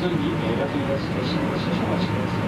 準備、えー、ラピーダステーショお待ちください。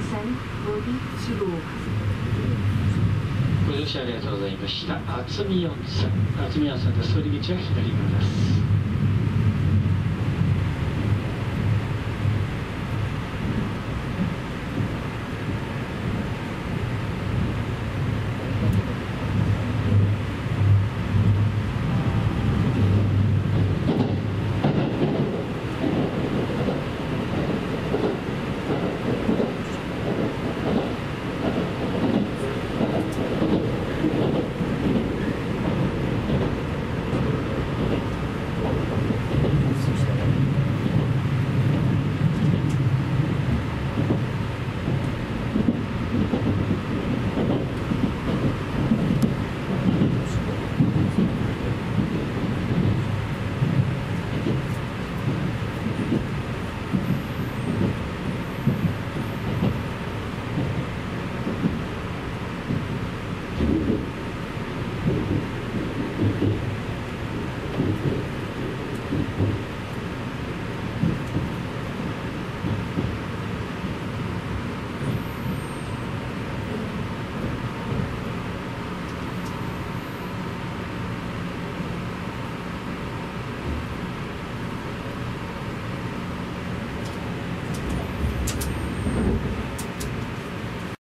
線ごご乗車ありがとうございました。渥美温泉渥温泉です。通り口は左側です。